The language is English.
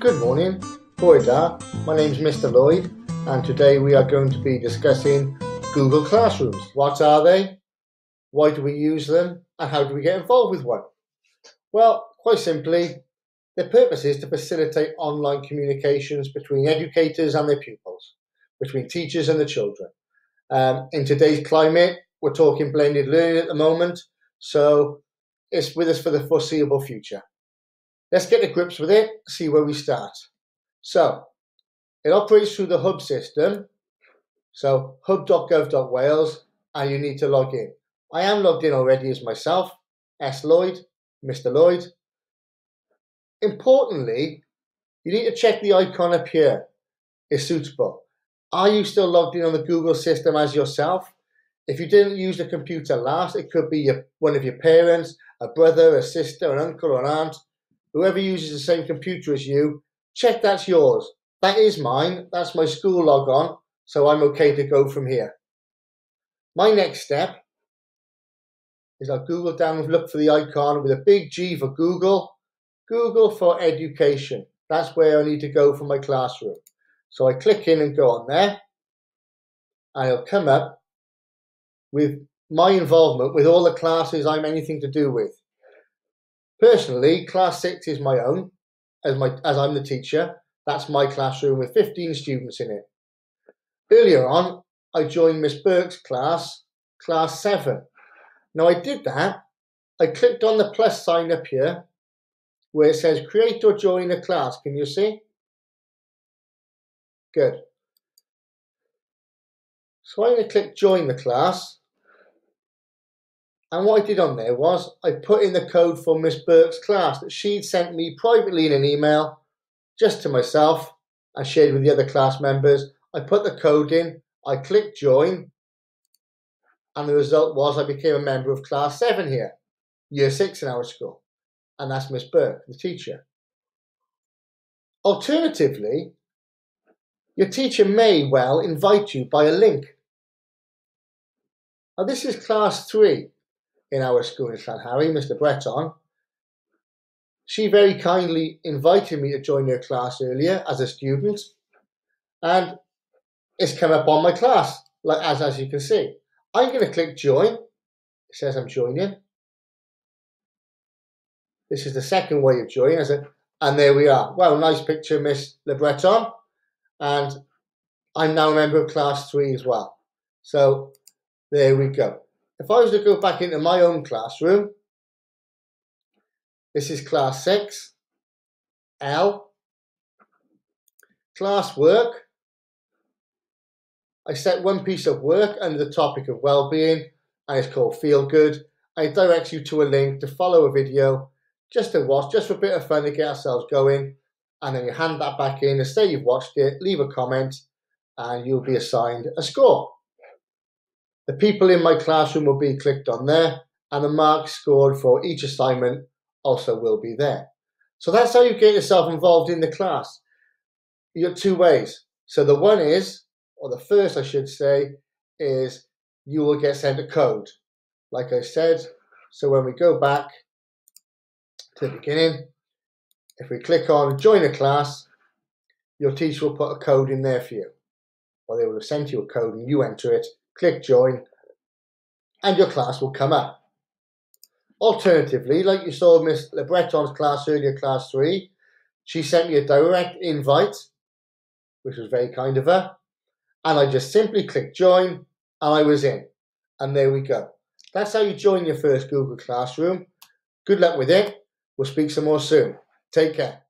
Good morning, bore da. My name is Mr. Lloyd, and today we are going to be discussing Google Classrooms. What are they? Why do we use them? And how do we get involved with one? Well, quite simply, their purpose is to facilitate online communications between educators and their pupils, between teachers and the children. Um, in today's climate, we're talking blended learning at the moment, so it's with us for the foreseeable future. Let's get to grips with it, see where we start. So, it operates through the Hwb system. So, hwb.gov.wales, and you need to log in. I am logged in already as myself, S. Lloyd, Mr. Lloyd. Importantly, you need to check the icon up here is suitable. Are you still logged in on the Google system as yourself? If you didn't use the computer last, it could be your, one of your parents, a brother, a sister, an uncle, or an aunt whoever uses the same computer as you, check that's yours. That is mine. That's my school log on. So I'm okay to go from here. My next step is I'll Google down and look for the icon with a big G for Google. Google for education. That's where I need to go for my classroom. So I click in and go on there. It'll come up with my involvement with all the classes I'm anything to do with. Personally, class six is my own, as my as I'm the teacher. That's my classroom with 15 students in it. Earlier on, I joined Miss Burke's class, class seven. Now I did that. I clicked on the plus sign up here where it says create or join a class. Can you see? Good. So I'm going to click join the class. And what I did on there was I put in the code for Miss Burke's class that she'd sent me privately in an email just to myself and shared with the other class members. I put the code in, I clicked join, and the result was I became a member of class seven here, year six in our school. And that's Miss Burke, the teacher. Alternatively, your teacher may well invite you by a link. Now, this is class three in our school in Llanharry, Mr. Breton. She very kindly invited me to join her class earlier as a student, and it's come up on my class, like as, as you can see. I'm going to click join. It says I'm joining. This is the second way of joining, is it? And there we are. Well, nice picture, Miss Le Breton. And I'm now a member of class three as well. So there we go. If I was to go back into my own classroom, this is class 6, L, class work. I set one piece of work under the topic of well-being and it's called Feel Good. I direct you to a link to follow a video just to watch, just for a bit of fun to get ourselves going. And then you hand that back in and say you've watched it, leave a comment, and you'll be assigned a score. The people in my classroom will be clicked on there, and the marks scored for each assignment also will be there. So that's how you get yourself involved in the class. You got two ways. So the one is, or the first I should say, is you will get sent a code. Like I said, so when we go back to the beginning, if we click on join a class, your teacher will put a code in there for you. Or they will have sent you a code and you enter it click join, and your class will come up. Alternatively, like you saw Miss Le Breton's class earlier, class three, she sent me a direct invite, which was very kind of her, and I just simply clicked join, and I was in. And there we go. That's how you join your first Google Classroom. Good luck with it. We'll speak some more soon. Take care.